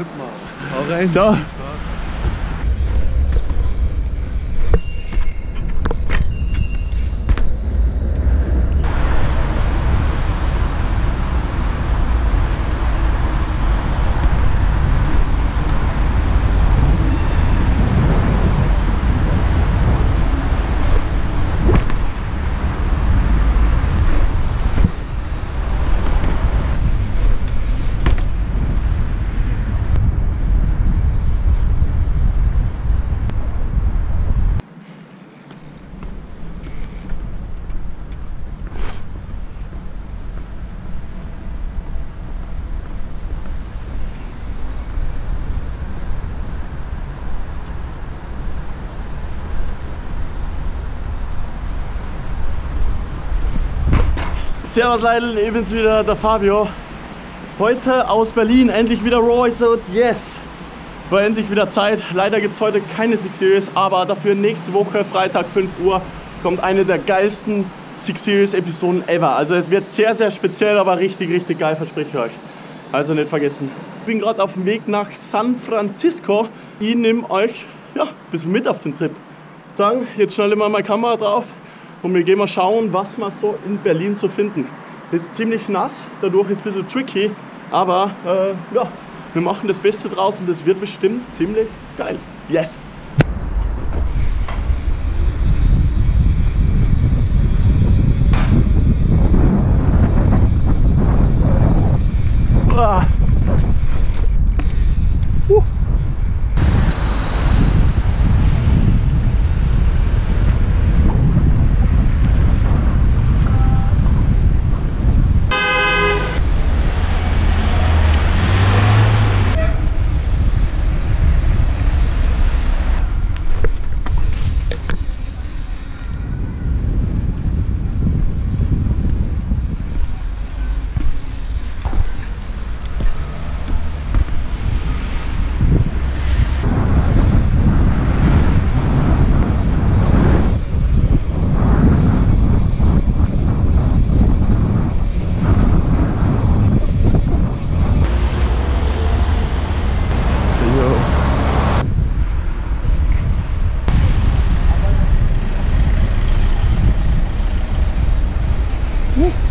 Wittmer. Hau rein. Ciao. Viel Spaß. Servus Leidl, ich bin's wieder, der Fabio. Heute aus Berlin, endlich wieder Royce und yes! War endlich wieder Zeit. Leider gibt es heute keine Six Series, aber dafür nächste Woche, Freitag 5 Uhr, kommt eine der geilsten Six Series Episoden ever. Also es wird sehr, sehr speziell, aber richtig, richtig geil, verspreche ich euch. Also nicht vergessen. Ich bin gerade auf dem Weg nach San Francisco. Ich nehme euch ja, ein bisschen mit auf den Trip. Sagen, jetzt schnell mal meine Kamera drauf und wir gehen mal schauen, was wir so in Berlin so finden. Ist ziemlich nass, dadurch ist es ein bisschen tricky, aber äh, ja, wir machen das Beste draus und das wird bestimmt ziemlich geil. Yes! Yes.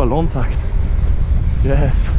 So, und Ballonsack. Yes.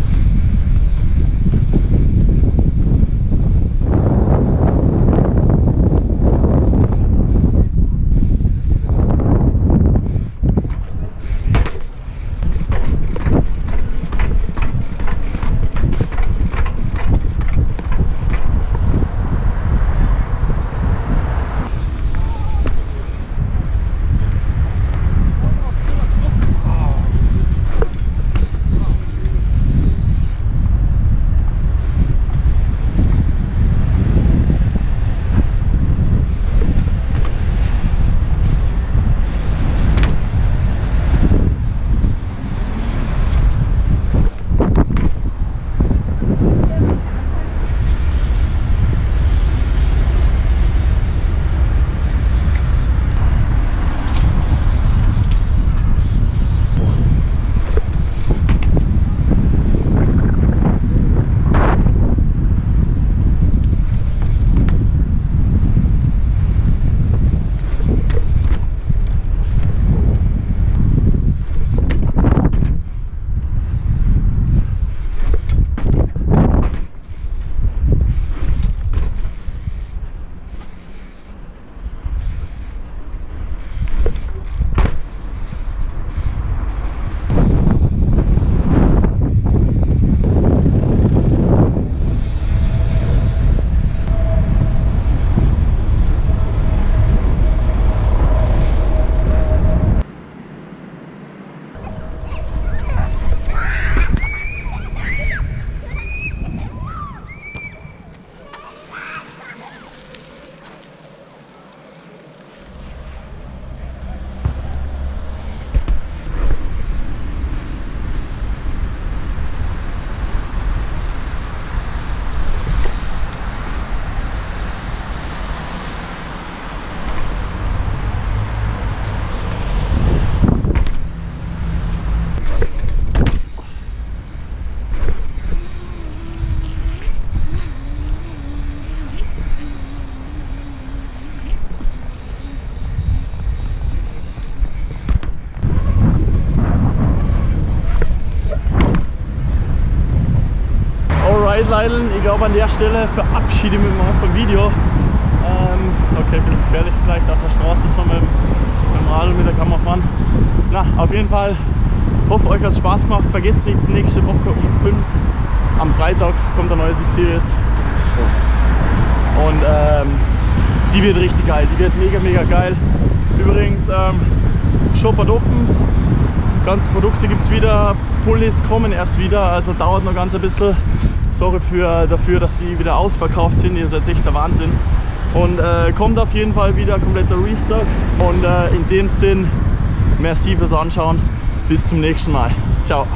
Leidl, ich glaube an der Stelle verabschiede ich mich mal vom Video. Ähm, okay, ein bisschen gefährlich vielleicht auf der Straße so mit, mit dem Radl mit der Kamera fahren. Na, auf jeden Fall hoffe euch hat es Spaß gemacht. Vergesst nicht, nächste Woche um 5 am Freitag kommt eine neue Six Series. Und ähm, die wird richtig geil, die wird mega, mega geil. Übrigens, ähm, Shopper offen, ganze Produkte gibt es wieder, Pullis kommen erst wieder, also dauert noch ganz ein bisschen. Sorry für, dafür, dass sie wieder ausverkauft sind, ihr seid echt der Wahnsinn. Und äh, kommt auf jeden Fall wieder kompletter Restock. Und äh, in dem Sinn, merci fürs Anschauen, bis zum nächsten Mal. Ciao.